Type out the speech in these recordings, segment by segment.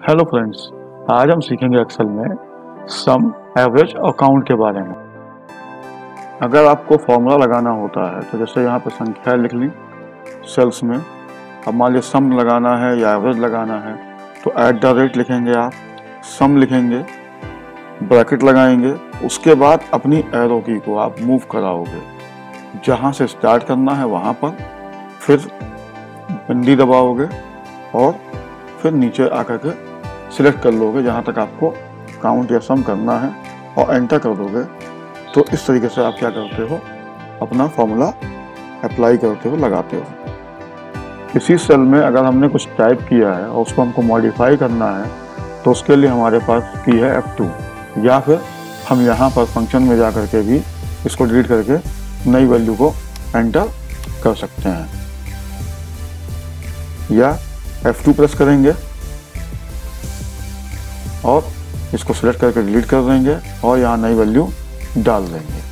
Hello friends आज हम सीखेंगे एक्सेल में सम एवरेज अकाउंट के बारे में। अगर आपको फॉर्मूला लगाना होता है तो जैसे यहाँ पर संख्या लिख ली सेल्स में। अब मान लीजिए सम लगाना है या एवरेज लगाना है तो एट द रेट लिखेंगे आप। सम लिखेंगे ब्रैकेट लगाएँगे, उसके बाद अपनी एरो की को आप मूव कराओगे। जहाँ से स्टार्ट करना है, वहाँ पर फिर बिंदी दबाओगे और फिर नीचे आकर के सिलेक्ट कर लोगे जहाँ तक आपको काउंट या सम करना है और एंटर कर दोगे तो इस तरीके से आप क्या करते हो? अपना फॉर्मूला अप्लाई करते हो, लगाते हो। किसी सेल में अगर हमने कुछ टाइप किया है और उसको हमको मॉडिफाई करना है तो उसके लिए हमारे पास की है F2 या फिर हम यहाँ पर फ़ंक्शन में जा करके भी इसको डिलीट करके नई वैल्यू को एंटर कर सकते हैं। या F2 प्रेस करेंगे। और इसको सिलेक्ट करके डिलीट कर देंगे और यहाँ नई वैल्यू डाल देंगे।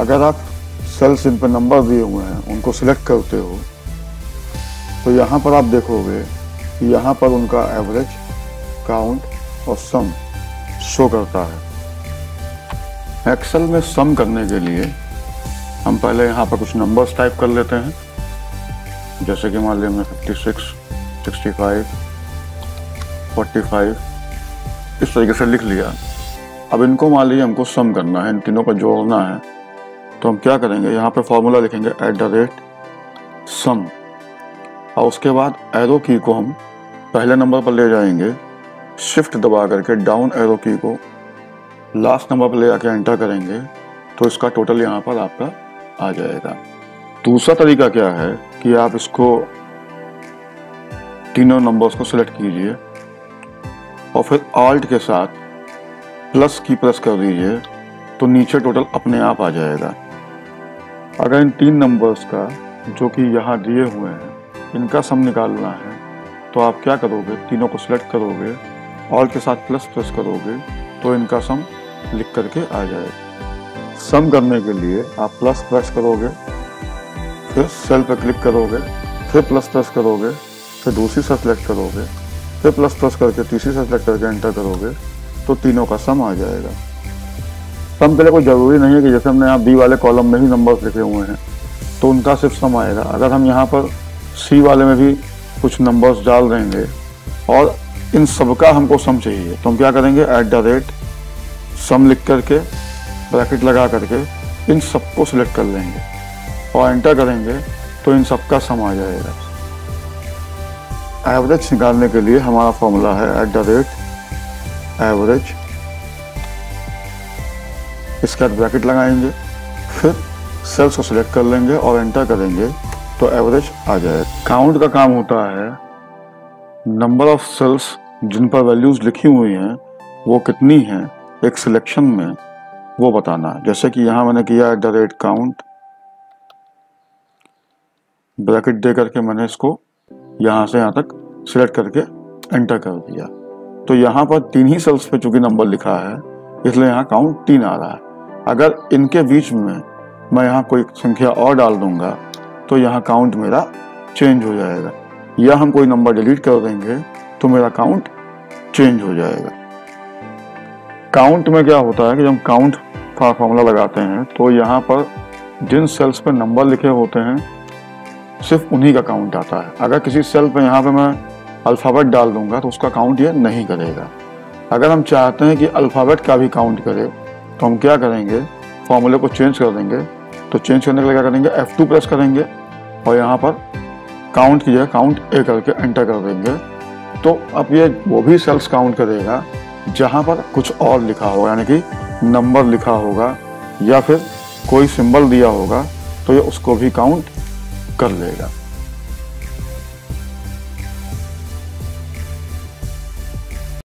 अगर आप सेल्स इन पर नंबर दिए हुए हैं उनको सिलेक्ट करते हो तो यहाँ पर आप देखोगे कि यहाँ पर उनका एवरेज काउंट और सम शो करता है। एक्सेल में सम करने के लिए हम पहले यहाँ पर कुछ नंबर्स टाइप कर लेते हैं। जैसे कि मान लिया हमने 56, 65, 45 इस तरीके से लिख लिया। अब इनको मान लीजिए हमको सम करना है, इन तीनों को जोड़ना है तो हम क्या करेंगे? यहाँ पर फॉर्मूला लिखेंगे एट द रेट सम और उसके बाद एरो की को हम पहले नंबर पर ले जाएँगे। शिफ्ट दबा करके डाउन एरो की को लास्ट नंबर पर ले जाके एंटर करेंगे तो इसका टोटल यहाँ पर आपका आ जाएगा। दूसरा तरीका क्या है कि आप इसको तीनों नंबर्स को सिलेक्ट कीजिए। और फिर आल्ट के साथ प्लस की प्रेस कर दीजिए तो नीचे टोटल अपने आप आ जाएगा। अगर इन तीन नंबर्स का, जो कि यहाँ दिए हुए हैं, इनका सम निकालना है तो आप क्या करोगे? तीनों को सिलेक्ट करोगे ऑल के साथ प्लस प्रेस करोगे तो इनका सम लिख करके आ जाएगा। सम करने के लिए आप प्लस प्रेस करोगे, फिर सेल पर क्लिक करोगे, फिर प्लस प्रेस करोगे, फिर दूसरी से सेलेक्ट करोगे फिर प्लस प्लस करके तीसरी से सेलेक्ट करके एंटर करोगे तो तीनों का सम आ जाएगा। सम के लिए कोई ज़रूरी नहीं है कि जैसे हमने यहाँ बी वाले कॉलम में ही नंबर्स लिखे हुए हैं तो उनका सिर्फ़ सम आएगा। अगर हम यहाँ पर सी वाले में भी कुछ नंबर्स डाल देंगे, और इन सबका हमको सम चाहिए तो हम क्या करेंगे? एट द रेट सम लिख करके ब्रैकेट लगा करके, इन सबको सिलेक्ट कर लेंगे। और एंटर करेंगे तो इन सबका सम आ जाएगा। एवरेज निकालने के लिए हमारा फॉर्मूला है एट द रेट एवरेज इसका ब्रैकेट लगाएँगे, फिर सेल्स को सिलेक्ट कर लेंगे और एंटर करेंगे तो एवरेज आ जाएगा काउंट का काम होता है नंबर ऑफ़ सेल्स जिन पर वैल्यूज़ लिखी हुई हैं, वो कितनी हैं, एक सिलेक्शन में वो बताना। जैसे कि यहाँ मैंने किया at the rate count bracket दे करके मैंने इसको यहाँ से यहाँ तक सिलेक्ट करके एंटर कर दिया। तो यहाँ पर तीन ही सेल्स पे चूँकि नंबर लिखा है, इसलिए यहाँ काउंट तीन आ रहा है। अगर इनके बीच में मैं यहाँ कोई संख्या और डाल दूँगा तो यहाँ काउंट मेरा चेंज हो जाएगा। या हम कोई नंबर डिलीट कर देंगे तो मेरा काउंट चेंज हो जाएगा। काउंट में क्या होता है कि जब काउंट का फॉर्मूला लगाते हैं तो यहाँ पर जिन सेल्स पर नंबर लिखे होते हैं सिर्फ़ उन्हीं का काउंट आता है। अगर किसी सेल पर यहाँ पे मैं अल्फ़ाबेट डाल दूँगा तो उसका काउंट ये नहीं करेगा। अगर हम चाहते हैं कि अल्फ़ाबेट का भी काउंट करे तो हम क्या करेंगे? फॉर्मूले को चेंज कर देंगे। तो चेंज करने के लिए क्या करेंगे? F2 प्रेस करेंगे और यहाँ पर काउंट की जगह काउंट ए करके एंटर कर देंगे। तो अब ये वो भी सेल्स काउंट करेगा, जहाँ पर कुछ और लिखा होगा, यानी कि नंबर लिखा होगा या फिर कोई सिंबल दिया होगा तो ये उसको भी काउंट कर लेगा।